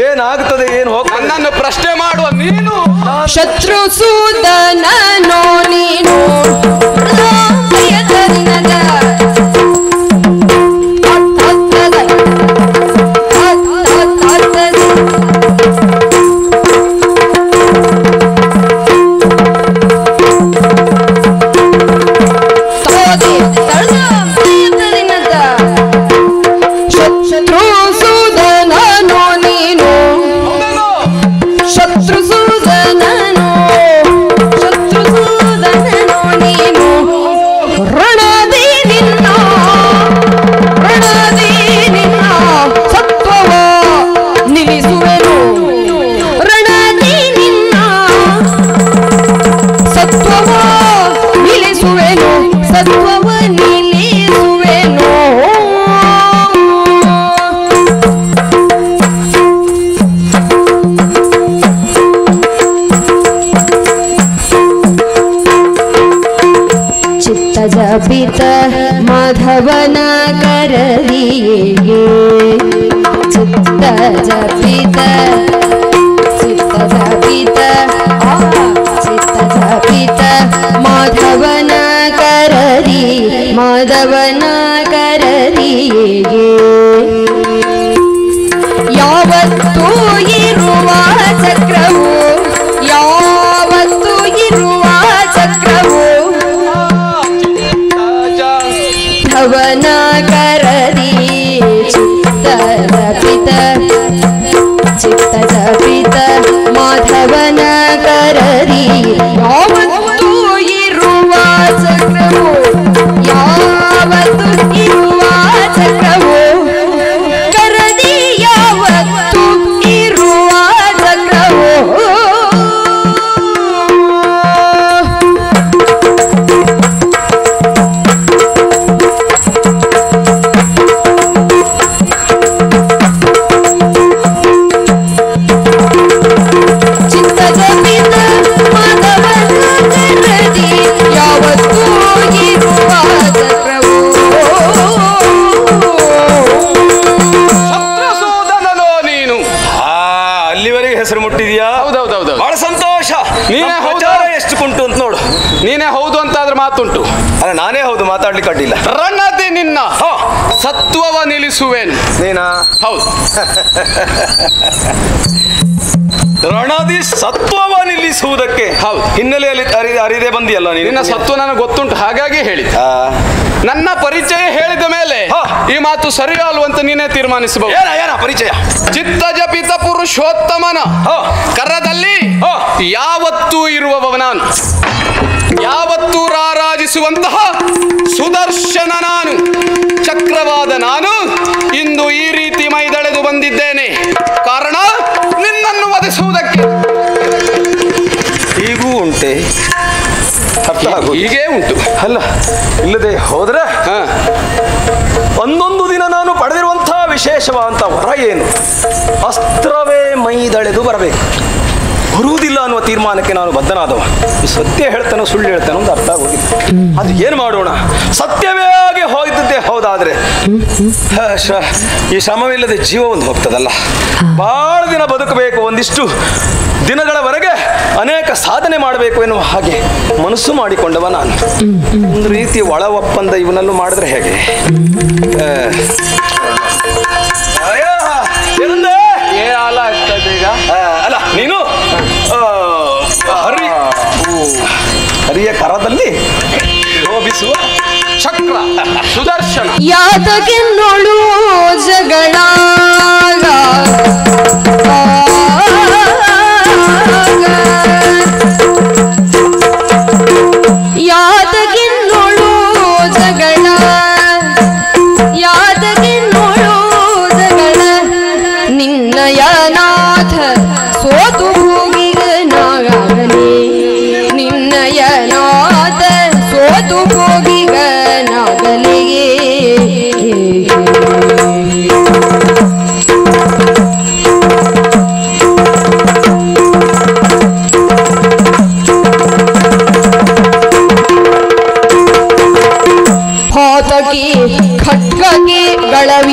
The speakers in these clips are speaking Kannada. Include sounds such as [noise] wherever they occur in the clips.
ಏನಾಗ್ತದೆ ಏನು ಹೋಗ್ತದೆ? ನನ್ನನ್ನು ಪ್ರಶ್ನೆ ಮಾಡುವ ನೀನು? ಶತ್ರು ಸೂದನೋ ನೀನು. माधवना कर दिए चित्त जपित चित्त जपित करी माधव न कर यावत्तु ಹೆಸರು ಮುಟ್ಟಿದ್ಯಾ? ಹೌದೌದೌದು ಬಹಳ ಸಂತೋಷ. ನೀನೇ ಹೌದಾರ ಎಷ್ಟು ಕುಂಟು ಅಂತ ನೋಡು. ನೀನೇ ಹೌದು ಅಂತ ಆದ್ರೆ ಮಾತುಂಟು. ಅಲ್ಲ ನಾನೇ ಹೌದು ಮಾತಾಡ್ಲಿಕ್ಕೆ ಅಡ್ಡಿಲ್ಲ. ರಣದಿ ನಿನ್ನ ಸತ್ವವ ನಿಲ್ಲಿಸುವೆನು. ನೀನಾ? ಹೌದು. ರಣದಿ ಸತ್ವವ ನಿಲ್ಲಿಸುವುದಕ್ಕೆ ಹೌದು. ಹಿನ್ನೆಲೆಯಲ್ಲಿ ಅರಿ ಅರಿದೇ ಬಂದಿಯಲ್ಲ ನೀನು? ನಿನ್ನ ಸತ್ವ ನನಗೆ ಗೊತ್ತುಂಟು. ಹಾಗಾಗಿ ಹೇಳಿದ್ದ. ನನ್ನ ಪರಿಚಯ ಹೇಳಿದ ಮೇಲೆ. ಈ ಮಾತು ಸರಿ ಅಲ್ವಂತ ನೀನೇ ತೀರ್ಮಾನಿಸಬಹುದು. ಏನ ಪರಿಚಯ? ಚಿತ್ತ ಜಪಿತ ಪುರುಷೋತ್ತಮನ. ಕರದಲ್ಲಿ ಯಾವತ್ತು ಯಾವತ್ತೂ ಇರುವವ ನಾನು. ಯಾವತ್ತೂ ರಾರಾಜಿಸುವಂತಹ ಸುದರ್ಶನ ನಾನು. ಚಕ್ರವಾದ ನಾನು ಇಂದು ಈ ರೀತಿ ಮೈದಳೆದು ಬಂದಿದ್ದೇನೆ. ಹೀಗೇ ಉಂಟು. ಅಲ್ಲ ಇಲ್ಲದೆ ಹೋದ್ರೆ ಹಾ. ಒಂದೊಂದು ದಿನ ನಾನು ಪಡೆದಿರುವಂತಹ ವಿಶೇಷವಾದಂತಹ ವರ ಏನು? ಅಸ್ತ್ರವೇ ಮೈದಳೆದು ಬರಬೇಕು. ಬರುವುದಿಲ್ಲ ಅನ್ನುವ ತೀರ್ಮಾನಕ್ಕೆ ನಾನು ಬದ್ಧನಾದವ. ಈ ಸತ್ಯ ಹೇಳ್ತಾನೋ ಸುಳ್ಳು ಹೇಳ್ತಾನೋ ಒಂದು ಅರ್ಥ ಆಗೋದಿಲ್ಲ. ಅದು ಏನು ಮಾಡೋಣ? ಸತ್ಯವೇ ಆಗಿ ಹೋಗಿದ್ದೇ ಹೌದಾದ್ರೆ. ಈ ಶ್ರಮವಿಲ್ಲದೆ ಜೀವ ಒಂದು ಹೋಗ್ತದಲ್ಲ. ಬಹಳ ದಿನ ಬದುಕಬೇಕು ಒಂದಿಷ್ಟು ದಿನಗಳವರೆಗೆ ಅನೇಕ ಸಾಧನೆ ಮಾಡಬೇಕು ಎನ್ನುವ ಹಾಗೆ ಮನಸ್ಸು ಮಾಡಿಕೊಂಡವ ನಾನು. ಒಂದು ರೀತಿ ಒಳ ಒಪ್ಪಂದ ಇವನಲ್ಲೂ ಮಾಡಿದ್ರೆ ಹೇಗೆ? ಈಗ. ಅಲ್ಲ ನೀನು? ಹರಿ. ಹರಿಯ ಕರದಲ್ಲಿ ಶೋಭಿಸುವ ಚಕ್ರ ಸುದರ್ಶನ. ಯಾತಗೆನ್ನೋಳು ಜಗಳ ಖಡ್ಗಗೆ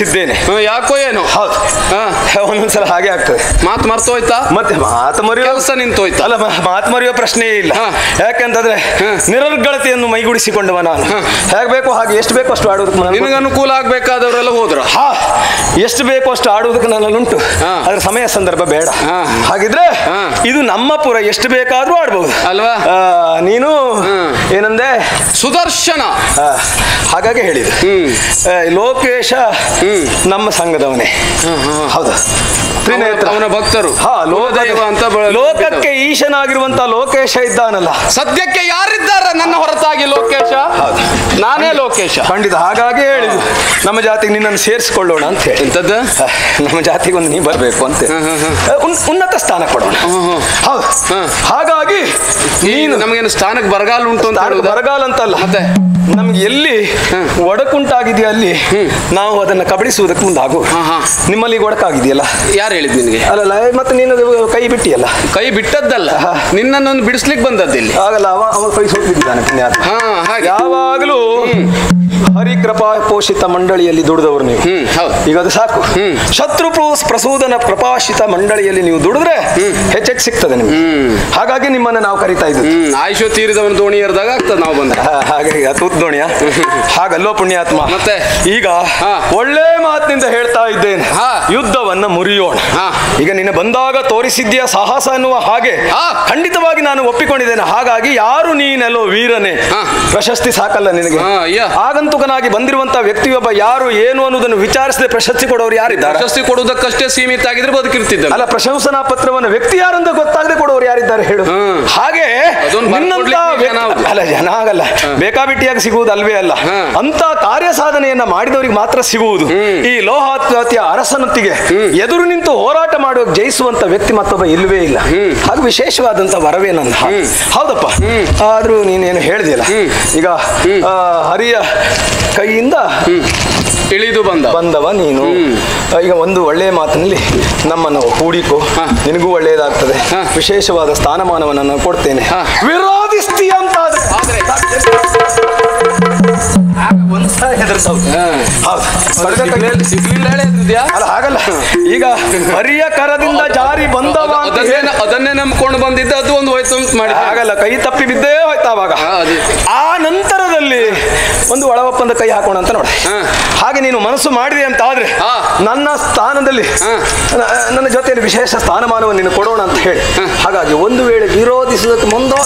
ನಿಲ್ಲಿಸಿದ್ದೇನೆ ಯಾಕೋ ಏನು ಹೌದು. ಹಾ. ಒಂದೊಂದ್ಸಲ ಹಾಗೆ ಆಗ್ತದೆ. ಮಾತು ಮರ್ತೋಯ್ತಾ? ಮತ್ತೆ ಮಾತು ಮರೆಯೋ ಕೆಲಸ ನಿಂತೋಯ್ತಾ? ಅಲ್ಲ ಮಾತು ಮರೆಯೋ ಪ್ರಶ್ನೆಯೇ ಇಲ್ಲ. ಯಾಕೆಂತಂದ್ರೆ. ನಿರರ್ಗಳತೆಯನ್ನು ಮೈಗೂಡಿಸಿಕೊಂಡವ ನಾನು. ಹೇಗೆ ಬೇಕು ಹಾಗೆ ಎಷ್ಟು ಬೇಕು ಅಷ್ಟು ಆಡೋದು ನಿಮಗೆ ನಿನಗೆ ಅನುಕೂಲ ಆಗ್ಬೇಕಾದವರೆಲ್ಲ ಹೋದ್ರ? ಹಾ. ಎಷ್ಟು ಬೇಕೋ ಅಷ್ಟು ಆಡುವುದಕ್ಕೆ ನನ್ನಲ್ಲುಂಟು ಅದರ ಅದ್ರ ಸಮಯ ಸಂದರ್ಭ ಬೇಡ ಹಾ. ಹಾಗಿದ್ರೆ. ಇದು ನಮ್ಮ ಪುರ ಎಷ್ಟು ಬೇಕಾದ್ರೂ ಆಡ್ಬಹುದು ಅಲ್ವಾ? ನೀನು. ಏನಂದೆ ಸುದರ್ಶನ ಹಾಗಾಗಿ ಹೇಳಿದೆ. ಲೋಕೇಶ. ನಮ್ಮ ಸಂಘದವನೇ ಹೌದಾ ಅವನ ಭಕ್ತರು. ಅಂತ ಲೋಕಕ್ಕೆ ಈಶನಾಗಿರುವಂತ ಲೋಕೇಶ ಇದ್ದಾನಲ್ಲ. ಸದ್ಯಕ್ಕೆ ಯಾರಿದ್ದಾರೆ ನನ್ನ ಹೊರತಾಗಿ ಲೋಕೇಶ. ನಾನೇ ಲೋಕೇಶ. ಖಂಡಿತ. ಹಾಗಾಗಿ ಹೇಳಿದ್ರು ನಮ್ಮ ಜಾತಿಗೆ ನಿನ್ನನ್ನು ಸೇರಿಸಿಕೊಳ್ಳೋಣ ಅಂತ ಹೇಳಿ. ನಮ್ಮ ಜಾತಿಗೆ ಒಂದು ನೀ ಬರಬೇಕು ಅಂತ ಉನ್ನತ ಸ್ಥಾನ ಕೊಡೋಣ. ಹೌದು. ಹಾಗಾಗಿ ನೀನು ನಮಗೇನು ಸ್ಥಾನಕ್ಕೆ ಬರಗಾಲ ಉಂಟು ಅಂತ ಬರಗಾಲ ಅಂತಲ್ಲ. ಅದೇ ನಮ್ಗೆ ಎಲ್ಲಿ ಒಡಕುಂಟಾಗಿದೆಯೋ ಅಲ್ಲಿ ನಾವು ಅದನ್ನ ಕಬಡಿಸುವುದಕ್ಕೆ ಮುಂದಾಗು. ನಿಮ್ಮಲ್ಲಿ ಒಡಕಾಗಿದೆಯಲ್ಲ? ಯಾರು ಹೇಳಿದ್ ನಿನಗೆ? ಅಲ್ಲಲ್ಲ ಮತ್ತೆ ನೀನು ಕೈ ಬಿಟ್ಟಿಯಲ್ಲ? ಕೈ ಬಿಟ್ಟದ್ದಲ್ಲ. ಹಾ. ನಿನ್ನನ್ನೊಂದು ಬಿಡಿಸ್ಲಿಕ್ಕೆ ಬಂದದ್ದಿಲ್ಲಿ. ಆಗಲ್ಲ ಅವ ಅವ ಕೈ ಸುಟ್ಟಿದ್ದಾನೆ ಹಾ ಹಾಗೆ. ಯಾವಾಗಲೂ ಹರಿಕೃಪಾ ಪೋಷಿತ ಮಂಡಳಿಯಲ್ಲಿ ದುಡಿದವರು ನೀವು. ಈಗ ಅದು ಸಾಕು. ಶತ್ರು ಪ್ರಸೂದನ ಪ್ರಪಾಶಿತ ಮಂಡಳಿಯಲ್ಲಿ ನೀವು ದುಡಿದ್ರೆ ಹೆಚ್ಚೆಚ್ಚು ಸಿಗ್ತದೆ ನಿಮ್ಗೆ. ಹಾಗಾಗಿ ನಿಮ್ಮನ್ನ ನಾವು ಕರಿತಾ ಇದ್ದೀವಿ ಆಯುಷ ತೀರಿದವನ ದೋಣಿ ಇರದಾಗ ಆಗ್ತದೆ ನಾವು ಬಂದ ಹಾಗಾಗಿ ಹಾಗೆ ತೂತ್ ದೋಣಿಯ? [laughs] ಹಾಗಲ್ಲೋ ಪುಣ್ಯಾತ್ಮ. ಮತ್ತೆ? ಈಗ ಒಳ್ಳೆ ಮಾತಿನಿಂದ ಹೇಳ್ತಾ ಇದ್ದೇನೆ. ಯುದ್ಧವನ್ನ ಮುರಿಯೋಣ. ಈಗ ನಿನ್ನ ಬಂದಾಗ ತೋರಿಸಿದ್ಯ ಸಾಹಸ ಅನ್ನುವ ಹಾಗೆ. ಖಂಡಿತವಾಗಿ ನಾನು ಒಪ್ಪಿಕೊಂಡಿದ್ದೇನೆ. ಹಾಗಾಗಿ ಯಾರು ನೀನೆಲ್ಲೋ ವೀರನೇ. ಪ್ರಶಸ್ತಿ ಸಾಕಲ್ಲ ನಿನಗೆ. ಹಾಗಂತ. ಆಗಂತುಕನಾಗಿ ಬಂದಿರುವಂತ ವ್ಯಕ್ತಿಯೊಬ್ಬ ಯಾರು ಏನು ಅನ್ನೋದನ್ನು ವಿಚಾರಿಸದೆ ಪ್ರಶಸ್ತಿ ಕೊಡೋರು ಯಾರಿದ್ದಾರೆ? ಪ್ರಶಸ್ತಿ ಕೊಡುವುದಕ್ಕಷ್ಟೇ ಸೀಮಿತ ಆಗಿದ್ರೆ ಬದುಕಿರ್ತಿದ್ದ ಅಲ್ಲ ಪ್ರಶಂಸನಾ ಪತ್ರವನ್ನು ವ್ಯಕ್ತಿ ಯಾರಂತ ಗೊತ್ತಾಗದೆ ಕೊಡೋರು ಯಾರಿದ್ದಾರೆ ಹೇಳು. ಹಾಗೆ ಅಲ್ಲ ಜನ ಆಗಲ್ಲ. ಬೇಕಾಬಿಟ್ಟಿಯಾಗಿ ಸಿಗುವುದು ಅಲ್ವೇ ಅಲ್ಲ. ಅಂತ ಕಾರ್ಯ ಸಾಧನೆಯನ್ನ ಮಾಡಿದವರಿಗೆ ಮಾತ್ರ ಸಿಗುವುದು. ಈ ಲೋಹಾತ್ಯತಿಯ ಅರಸನೊತ್ತಿಗೆ ಎದುರು ನಿಂತು ಹೋರಾಟ ಮಾಡುವ ಜಯಿಸುವಂತ ವ್ಯಕ್ತಿ ಮತ್ತೊಬ್ಬ ಇಲ್ವೇ ಇಲ್ಲ. ಹಾಗೂ ವಿಶೇಷವಾದಂತ ವರವೇ ನನ್ನ. ಹೌದಪ್ಪ. ಆದ್ರೂ ನೀನೇನು ಹೇಳ್ದಿಲ್ಲ ಈಗ ಹರಿಯ ಕೈಯಿಂದ ಇಳಿದು ಬಂದ. ಬಂದವ ನೀನು. ಈಗ ಒಂದು ಒಳ್ಳೆಯ ಮಾತಿನಲ್ಲಿ ನಮ್ಮನ್ನು ಹೂಡಿಕೋ. ನಿನಗೂ ಒಳ್ಳೆಯದಾಗ್ತದೆ. ವಿಶೇಷವಾದ ಸ್ಥಾನಮಾನವನ್ನು ನಾನು ಕೊಡ್ತೇನೆ. ವಿರೋಧಿಸ್ತೀಯ ಅಂತ ಒಂದ್ಸಲ ಹೆದರ್ಸೋದು. ಅಲ್ಲ ಹಾಗಲ್ಲ. ಈಗ ಹರಿಯ ಕರದಿಂದ ಜಾರಿ ಬಂದವ ಅದನ್ನೇ ನಂಬ್ಕೊಂಡು ಬಂದಿದ್ದ. ಅದು ಒಂದು ವಯಸ್ಸು ಮಾಡಿ. ಆಗಲ್ಲ ಕೈ ತಪ್ಪಿ ಬಿದ್ದೇ ಹೋಯ್ತು ಅವಾಗ ಆ ನಂತರದಲ್ಲಿ ಒಂದು ಒಳವಪ್ಪಂದ ಕೈ ಹಾಕೋಣ ಅಂತ ನೋಡಿ. ಹಾಗೆ ನೀನು ಮನಸ್ಸು ಮಾಡಿದೆ ಅಂತ ಆದ್ರೆ. ನನ್ನ ಸ್ಥಾನದಲ್ಲಿ ನನ್ನ ಜೊತೆಯಲ್ಲಿ ವಿಶೇಷ ಸ್ಥಾನಮಾನವನ್ನು ನೀನು ಕೊಡೋಣ ಅಂತ ಹೇಳಿ. ಹಾಗಾಗಿ ಒಂದು ವೇಳೆ ವಿರೋಧಿಸಿದ ಮುಂದೋಗ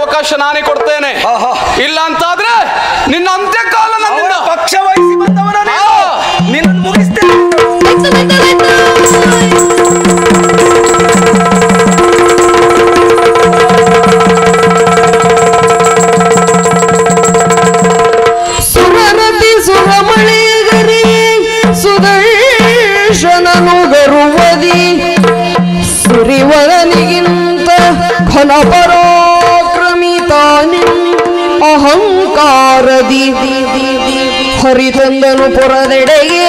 ಅವಕಾಶ ನಾನೇ ಕೊಡ್ತೇನೆ ಹಾ, ಹಾ. ಇಲ್ಲ ಅಂತಾದ್ರೆ ನಿನ್ನ ಅಂತ್ಯಕಾಲ ನನ್ನಿಂದ ಪಕ್ಷ ವಹಿಸಿ ಬಂದವನ ನೀನು. ಹಾ. ಮುಗಿಸ್ತೇನೆ ಹರಿತಂದನು ಪುರದೆಡೆಗೆ